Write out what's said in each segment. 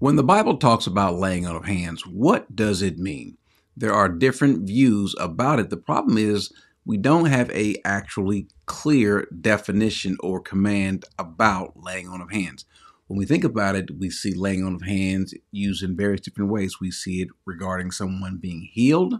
When the Bible talks about laying on of hands, what does it mean? There are different views about it. The problem is we don't have a actually clear definition or command about laying on of hands. When we think about it, we see laying on of hands used in various different ways. We see it regarding someone being healed.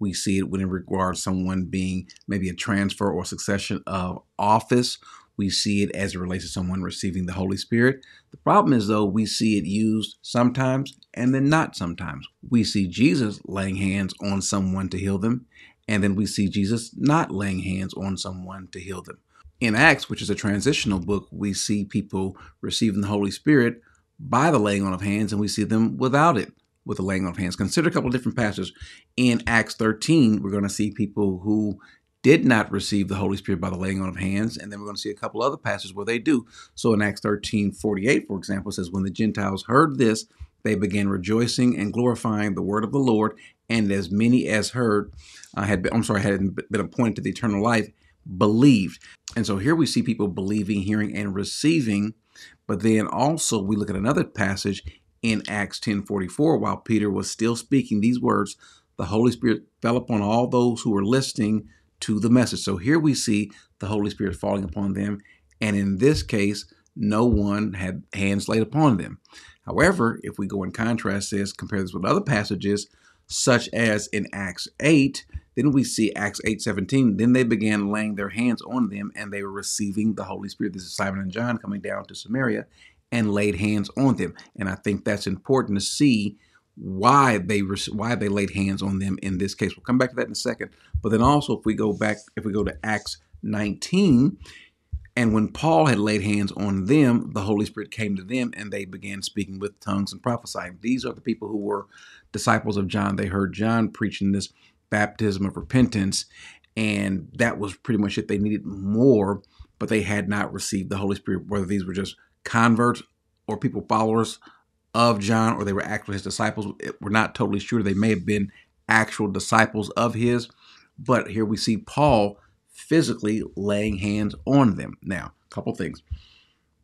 We see it when it regards someone being maybe a transfer or succession of office we see it as it relates to someone receiving the Holy Spirit. The problem is, though, we see it used sometimes and then not sometimes. We see Jesus laying hands on someone to heal them, and then we see Jesus not laying hands on someone to heal them. In Acts, which is a transitional book, we see people receiving the Holy Spirit by the laying on of hands, and we see them without it with the laying on of hands. Consider a couple of different passages. In Acts 13, we're going to see people who did not receive the Holy Spirit by the laying on of hands. And then we're going to see a couple other passages where they do. So in Acts 13 48, for example, says, When the Gentiles heard this, they began rejoicing and glorifying the word of the Lord. And as many as heard uh, had been, I'm sorry, had been appointed to the eternal life, believed. And so here we see people believing, hearing, and receiving. But then also we look at another passage in Acts 10 44, while Peter was still speaking these words, the Holy Spirit fell upon all those who were listening to the message. So here we see the Holy Spirit falling upon them. And in this case, no one had hands laid upon them. However, if we go and contrast this, compare this with other passages, such as in Acts 8, then we see Acts 8 17. Then they began laying their hands on them and they were receiving the Holy Spirit. This is Simon and John coming down to Samaria and laid hands on them. And I think that's important to see why they why they laid hands on them in this case. We'll come back to that in a second. But then also, if we go back, if we go to Acts 19, and when Paul had laid hands on them, the Holy Spirit came to them, and they began speaking with tongues and prophesying. These are the people who were disciples of John. They heard John preaching this baptism of repentance, and that was pretty much it. They needed more, but they had not received the Holy Spirit. Whether these were just converts or people followers of John or they were actually his disciples. We're not totally sure. They may have been actual disciples of his, but here we see Paul physically laying hands on them. Now, a couple things.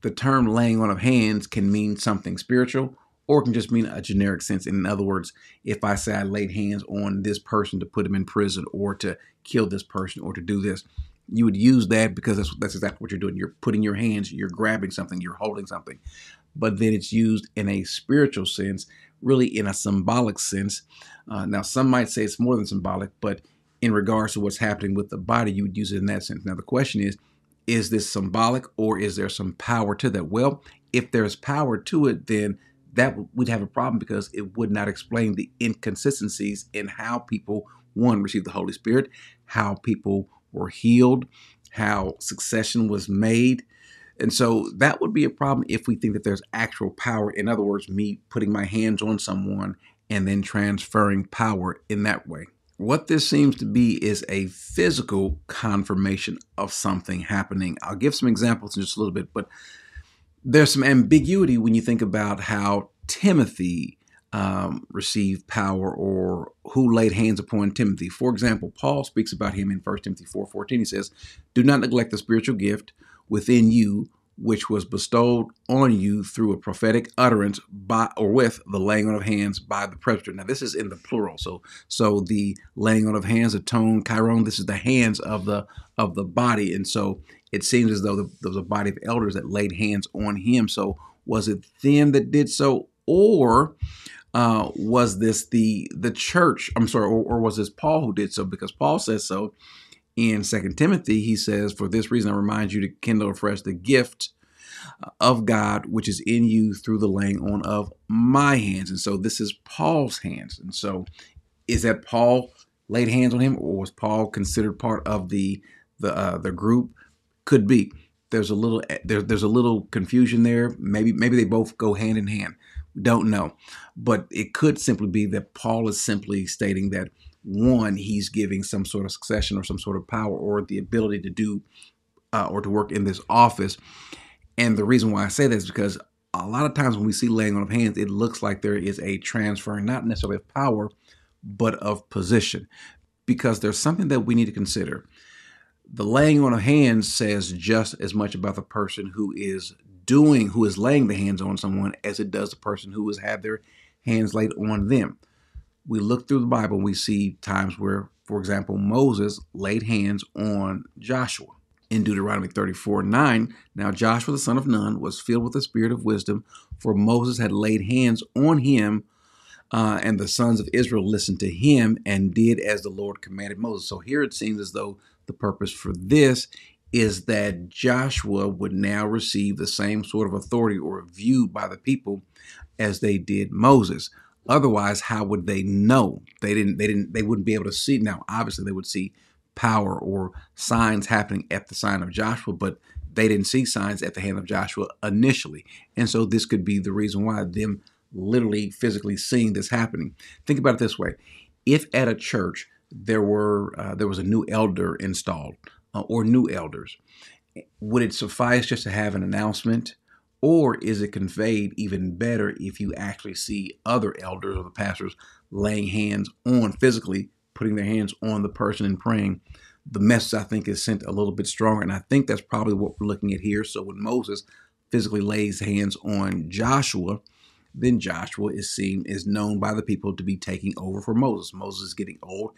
The term laying on of hands can mean something spiritual or it can just mean a generic sense. In other words, if I say I laid hands on this person to put him in prison or to kill this person or to do this, you would use that because that's, that's exactly what you're doing. You're putting your hands, you're grabbing something, you're holding something but then it's used in a spiritual sense, really in a symbolic sense. Uh, now, some might say it's more than symbolic, but in regards to what's happening with the body, you would use it in that sense. Now, the question is, is this symbolic or is there some power to that? Well, if there's power to it, then that we'd have a problem because it would not explain the inconsistencies in how people one received the Holy Spirit, how people were healed, how succession was made, and so that would be a problem if we think that there's actual power. In other words, me putting my hands on someone and then transferring power in that way. What this seems to be is a physical confirmation of something happening. I'll give some examples in just a little bit, but there's some ambiguity when you think about how Timothy um, received power or who laid hands upon Timothy. For example, Paul speaks about him in 1 Timothy 4:14. He says, "Do not neglect the spiritual gift within you which was bestowed on you through a prophetic utterance by or with the laying on of hands by the presbyter. Now this is in the plural. So so the laying on of hands, atone, chiron, this is the hands of the of the body. And so it seems as though the, there was a body of elders that laid hands on him. So was it them that did so, or uh, was this the the church? I'm sorry, or, or was this Paul who did so? Because Paul says so in Second Timothy, he says, For this reason I remind you to kindle afresh the gift of God which is in you through the laying on of my hands. And so this is Paul's hands. And so is that Paul laid hands on him or was Paul considered part of the the uh, the group? Could be. There's a little there, there's a little confusion there. Maybe maybe they both go hand in hand. Don't know. But it could simply be that Paul is simply stating that one, he's giving some sort of succession or some sort of power or the ability to do uh, or to work in this office. And the reason why I say that is because a lot of times when we see laying on of hands, it looks like there is a transfer, not necessarily of power, but of position. Because there's something that we need to consider. The laying on of hands says just as much about the person who is doing, who is laying the hands on someone, as it does the person who has had their hands laid on them. We look through the Bible and we see times where, for example, Moses laid hands on Joshua. In Deuteronomy 34 9, now Joshua the son of Nun was filled with the spirit of wisdom, for Moses had laid hands on him uh, and the sons of Israel listened to him and did as the Lord commanded Moses. So here it seems as though the purpose for this is that Joshua would now receive the same sort of authority or view by the people as they did Moses. Otherwise, how would they know? They didn't. They didn't. They wouldn't be able to see. Now, obviously, they would see power or signs happening at the sign of Joshua, but they didn't see signs at the hand of Joshua initially. And so this could be the reason why them literally physically seeing this happening. Think about it this way: if at a church there were uh, there was a new elder installed uh, or new elders, would it suffice just to have an announcement? Or is it conveyed even better if you actually see other elders or the pastors laying hands on physically, putting their hands on the person and praying? The message I think is sent a little bit stronger. And I think that's probably what we're looking at here. So when Moses physically lays hands on Joshua, then Joshua is seen is known by the people to be taking over for Moses. Moses is getting old,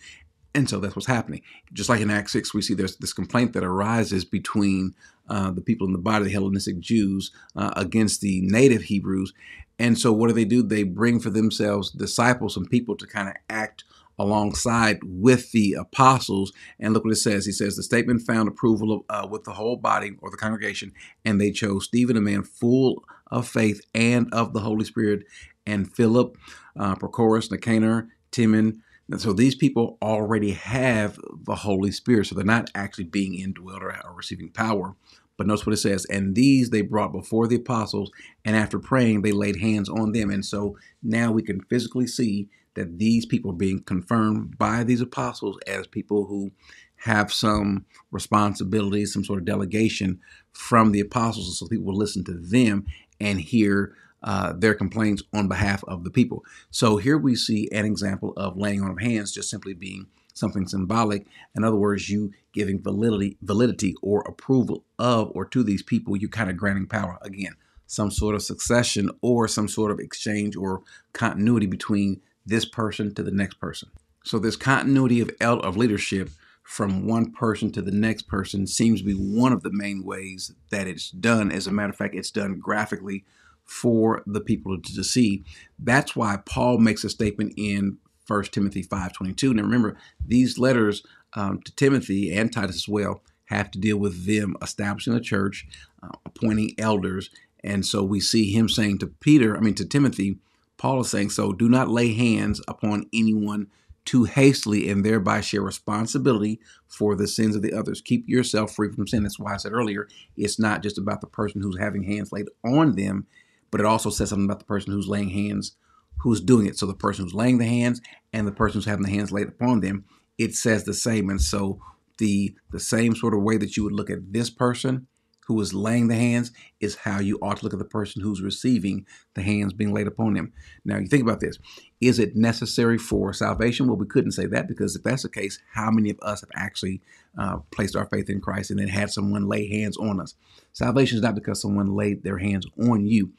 and so that's what's happening. Just like in Acts 6, we see there's this complaint that arises between uh, the people in the body, the Hellenistic Jews, uh, against the native Hebrews. And so what do they do? They bring for themselves disciples and people to kind of act alongside with the apostles. And look what it says. He says, The statement found approval of, uh, with the whole body or the congregation, and they chose Stephen, a man full of faith and of the Holy Spirit, and Philip, uh, Prochorus, Nicanor, Timon. And so these people already have the Holy Spirit. So they're not actually being indwelled or, or receiving power. But notice what it says, and these they brought before the apostles, and after praying, they laid hands on them. And so now we can physically see that these people are being confirmed by these apostles as people who have some responsibility, some sort of delegation from the apostles. So people will listen to them and hear uh, their complaints on behalf of the people. So here we see an example of laying on of hands just simply being something symbolic. In other words, you giving validity, validity or approval of or to these people, you kind of granting power again, some sort of succession or some sort of exchange or continuity between this person to the next person. So this continuity of of leadership from one person to the next person seems to be one of the main ways that it's done. As a matter of fact, it's done graphically for the people to see. That's why Paul makes a statement in 1 Timothy 5.22. Now remember, these letters um, to Timothy and Titus as well have to deal with them establishing a church, uh, appointing elders. And so we see him saying to Peter, I mean to Timothy, Paul is saying, so do not lay hands upon anyone too hastily and thereby share responsibility for the sins of the others. Keep yourself free from sin. That's why I said earlier, it's not just about the person who's having hands laid on them, but it also says something about the person who's laying hands, who's doing it. So the person who's laying the hands and the person who's having the hands laid upon them, it says the same. And so the the same sort of way that you would look at this person who is laying the hands is how you ought to look at the person who's receiving the hands being laid upon them. Now, you think about this. Is it necessary for salvation? Well, we couldn't say that because if that's the case, how many of us have actually uh, placed our faith in Christ and then had someone lay hands on us? Salvation is not because someone laid their hands on you.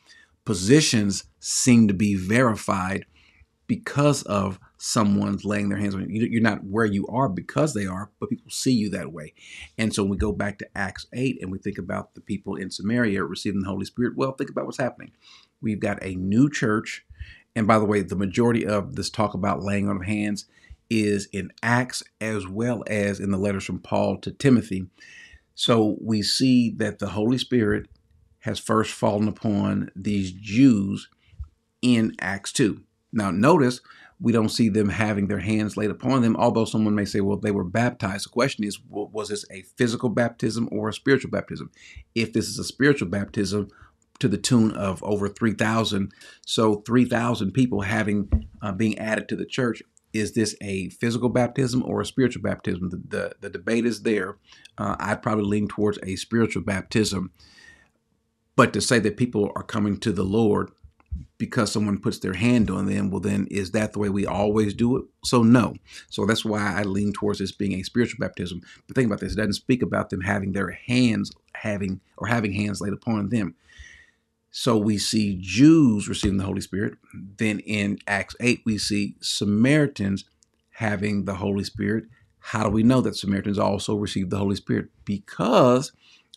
Positions seem to be verified because of someone's laying their hands on you. You're not where you are because they are, but people see you that way. And so when we go back to Acts 8 and we think about the people in Samaria receiving the Holy Spirit, well, think about what's happening. We've got a new church. And by the way, the majority of this talk about laying on of hands is in Acts as well as in the letters from Paul to Timothy. So we see that the Holy Spirit has first fallen upon these Jews in Acts 2. Now, notice we don't see them having their hands laid upon them, although someone may say, well, they were baptized. The question is, was this a physical baptism or a spiritual baptism? If this is a spiritual baptism, to the tune of over 3,000, so 3,000 people having uh, being added to the church. Is this a physical baptism or a spiritual baptism? The, the, the debate is there. Uh, I'd probably lean towards a spiritual baptism. But to say that people are coming to the Lord because someone puts their hand on them, well, then is that the way we always do it? So, no. So that's why I lean towards this being a spiritual baptism. But think about this it doesn't speak about them having their hands having or having hands laid upon them. So we see Jews receiving the Holy Spirit. Then in Acts 8, we see Samaritans having the Holy Spirit. How do we know that Samaritans also received the Holy Spirit? Because,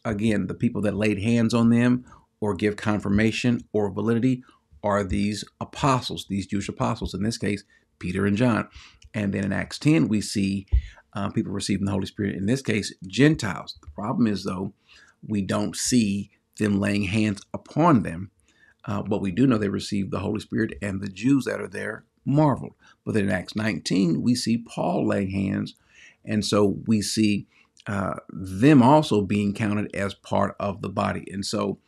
again, the people that laid hands on them or give confirmation or validity are these apostles, these Jewish apostles, in this case, Peter and John. And then in Acts 10, we see uh, people receiving the Holy Spirit, in this case, Gentiles. The problem is, though, we don't see them laying hands upon them. Uh, but we do know they received the Holy Spirit, and the Jews that are there marveled. But then in Acts 19, we see Paul laying hands. And so we see uh, them also being counted as part of the body. And so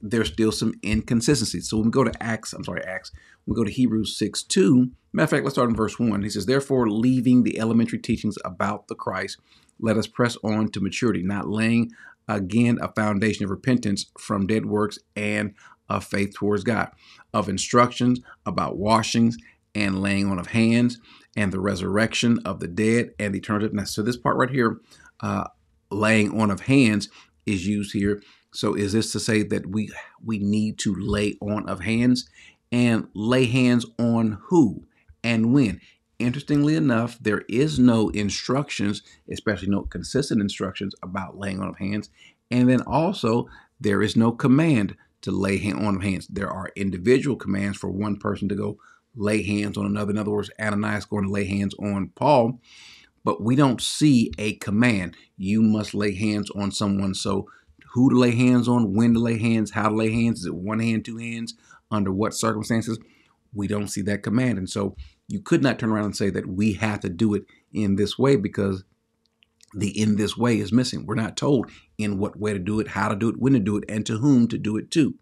there's still some inconsistencies. So when we go to Acts, I'm sorry, Acts, we go to Hebrews 6 2. Matter of fact, let's start in verse 1. He says, Therefore, leaving the elementary teachings about the Christ, let us press on to maturity, not laying again a foundation of repentance from dead works and of faith towards God, of instructions about washings and laying on of hands and the resurrection of the dead and the eternal death. So this part right here, uh, laying on of hands, is used here so is this to say that we we need to lay on of hands and lay hands on who and when? Interestingly enough, there is no instructions, especially no consistent instructions about laying on of hands. And then also there is no command to lay hand on of hands. There are individual commands for one person to go lay hands on another. In other words, Ananias going to lay hands on Paul, but we don't see a command. You must lay hands on someone. So who to lay hands on, when to lay hands, how to lay hands. Is it one hand, two hands? Under what circumstances? We don't see that command. And so you could not turn around and say that we have to do it in this way because the in this way is missing. We're not told in what way to do it, how to do it, when to do it, and to whom to do it to.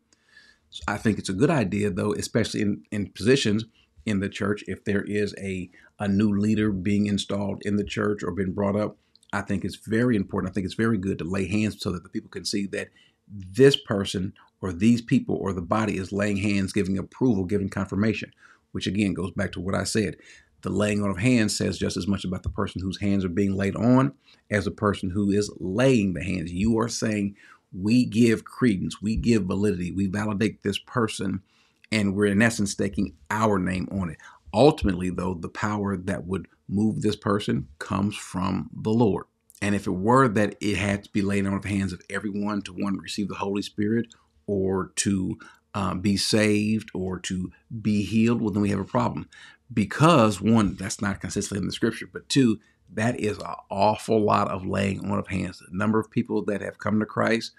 So I think it's a good idea, though, especially in, in positions in the church, if there is a, a new leader being installed in the church or been brought up, I think it's very important. I think it's very good to lay hands so that the people can see that this person or these people or the body is laying hands, giving approval, giving confirmation, which again goes back to what I said. The laying on of hands says just as much about the person whose hands are being laid on as the person who is laying the hands. You are saying, we give credence, we give validity, we validate this person, and we're in essence staking our name on it. Ultimately, though, the power that would move this person comes from the Lord. And if it were that it had to be laid on the hands of everyone to one receive the Holy Spirit or to um, be saved or to be healed, well, then we have a problem. Because one, that's not consistently in the scripture, but two, that is an awful lot of laying on of hands. The number of people that have come to Christ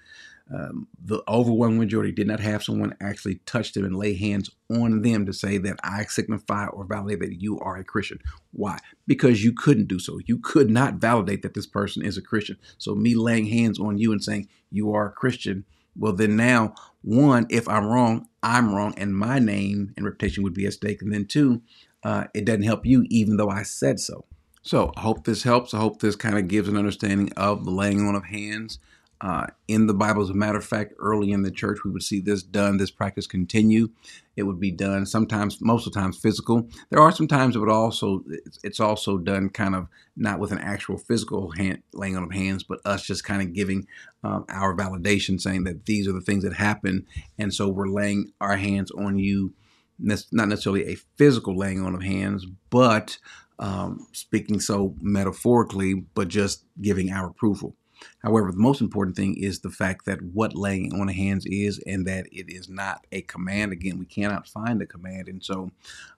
um, the overwhelming majority did not have someone actually touch them and lay hands on them to say that I signify or validate that you are a Christian. Why? Because you couldn't do so. You could not validate that this person is a Christian. So, me laying hands on you and saying you are a Christian, well, then now, one, if I'm wrong, I'm wrong, and my name and reputation would be at stake. And then two, uh, it doesn't help you, even though I said so. So, I hope this helps. I hope this kind of gives an understanding of the laying on of hands uh, in the Bible. As a matter of fact, early in the church, we would see this done, this practice continue. It would be done sometimes, most of the times, physical. There are some times it would also, it's also done kind of not with an actual physical hand, laying on of hands, but us just kind of giving um, our validation, saying that these are the things that happen, and so we're laying our hands on you. Not necessarily a physical laying on of hands, but um, speaking so metaphorically, but just giving our approval. However, the most important thing is the fact that what laying on the hands is and that it is not a command. Again, we cannot find a command. And so,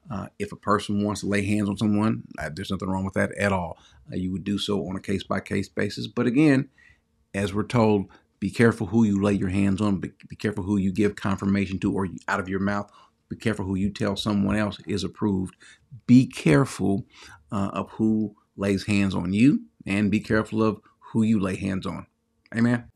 uh, if a person wants to lay hands on someone, uh, there's nothing wrong with that at all. Uh, you would do so on a case by case basis. But again, as we're told, be careful who you lay your hands on, be, be careful who you give confirmation to or out of your mouth. Be careful who you tell someone else is approved. Be careful uh, of who lays hands on you and be careful of who you lay hands on. Amen.